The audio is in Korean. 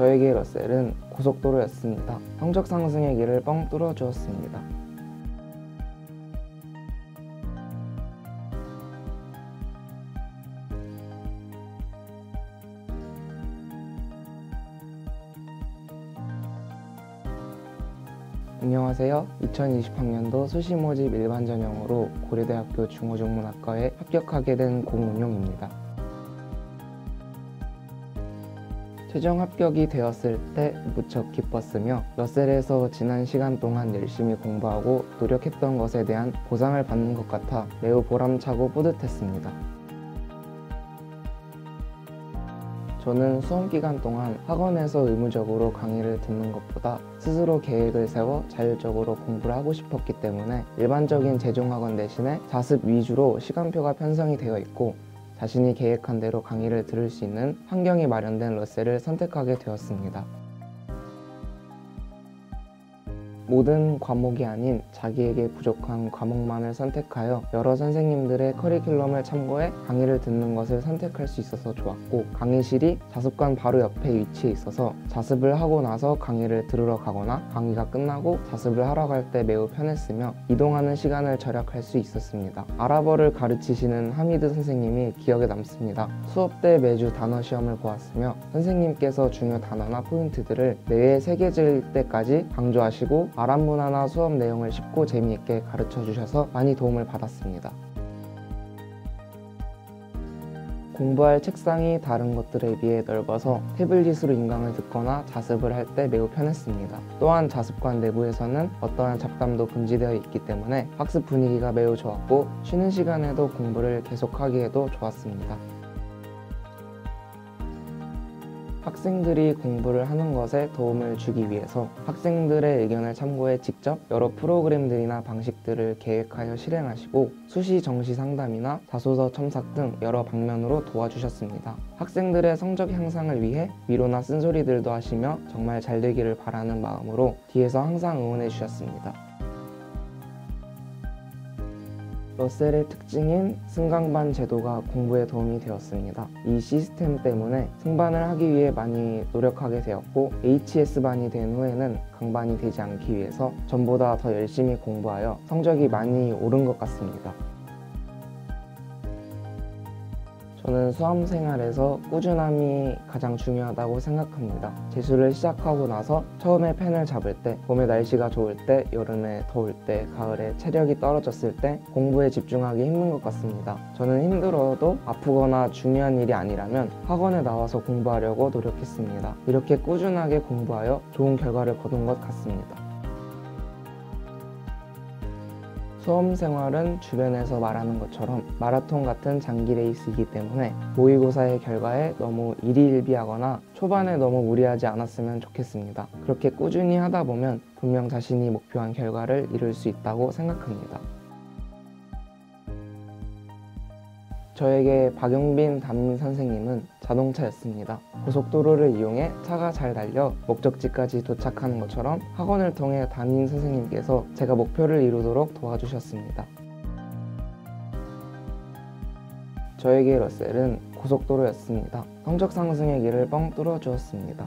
저에게 러셀은 고속도로였습니다. 성적 상승의 길을 뻥 뚫어 주었습니다. 안녕하세요. 2020학년도 수시 모집 일반 전형으로 고려대학교 중어중문학과에 합격하게 된 공운용입니다. 최종 합격이 되었을 때 무척 기뻤으며 러셀에서 지난 시간 동안 열심히 공부하고 노력했던 것에 대한 보상을 받는 것 같아 매우 보람차고 뿌듯했습니다. 저는 수험 기간 동안 학원에서 의무적으로 강의를 듣는 것보다 스스로 계획을 세워 자율적으로 공부를 하고 싶었기 때문에 일반적인 재종학원 대신에 자습 위주로 시간표가 편성이 되어 있고 자신이 계획한 대로 강의를 들을 수 있는 환경이 마련된 러셀을 선택하게 되었습니다. 모든 과목이 아닌 자기에게 부족한 과목만을 선택하여 여러 선생님들의 커리큘럼을 참고해 강의를 듣는 것을 선택할 수 있어서 좋았고 강의실이 자습관 바로 옆에 위치해 있어서 자습을 하고 나서 강의를 들으러 가거나 강의가 끝나고 자습을 하러 갈 때 매우 편했으며 이동하는 시간을 절약할 수 있었습니다. 아랍어를 가르치시는 하미드 선생님이 기억에 남습니다. 수업 때 매주 단어 시험을 보았으며 선생님께서 중요 단어나 포인트들을 내외 새겨질 때까지 강조하시고 아랍 문화나 수업 내용을 쉽고 재미있게 가르쳐 주셔서 많이 도움을 받았습니다. 공부할 책상이 다른 것들에 비해 넓어서 태블릿으로 인강을 듣거나 자습을 할 때 매우 편했습니다. 또한 자습관 내부에서는 어떠한 잡담도 금지되어 있기 때문에 학습 분위기가 매우 좋았고 쉬는 시간에도 공부를 계속하기에도 좋았습니다. 학생들이 공부를 하는 것에 도움을 주기 위해서 학생들의 의견을 참고해 직접 여러 프로그램들이나 방식들을 계획하여 실행하시고 수시 정시 상담이나 자소서 첨삭 등 여러 방면으로 도와주셨습니다. 학생들의 성적 향상을 위해 위로나 쓴소리들도 하시며 정말 잘 되기를 바라는 마음으로 뒤에서 항상 응원해 주셨습니다. 러셀의 특징인 승강반 제도가 공부에 도움이 되었습니다. 이 시스템 때문에 승반을 하기 위해 많이 노력하게 되었고 HS반이 된 후에는 강반이 되지 않기 위해서 전보다 더 열심히 공부하여 성적이 많이 오른 것 같습니다. 저는 수험 생활에서 꾸준함이 가장 중요하다고 생각합니다. 재수를 시작하고 나서 처음에 펜을 잡을 때, 봄에 날씨가 좋을 때, 여름에 더울 때, 가을에 체력이 떨어졌을 때 공부에 집중하기 힘든 것 같습니다. 저는 힘들어도 아프거나 중요한 일이 아니라면 학원에 나와서 공부하려고 노력했습니다. 이렇게 꾸준하게 공부하여 좋은 결과를 거둔 것 같습니다. 수험 생활은 주변에서 말하는 것처럼 마라톤 같은 장기 레이스이기 때문에 모의고사의 결과에 너무 일희일비하거나 초반에 너무 무리하지 않았으면 좋겠습니다. 그렇게 꾸준히 하다 보면 분명 자신이 목표한 결과를 이룰 수 있다고 생각합니다. 저에게 박용빈 담임 선생님은 자동차였습니다. 고속도로를 이용해 차가 잘 달려 목적지까지 도착하는 것처럼 학원을 통해 담임 선생님께서 제가 목표를 이루도록 도와주셨습니다. 저에게 러셀은 고속도로였습니다. 성적 상승의 길을 뻥 뚫어 주었습니다.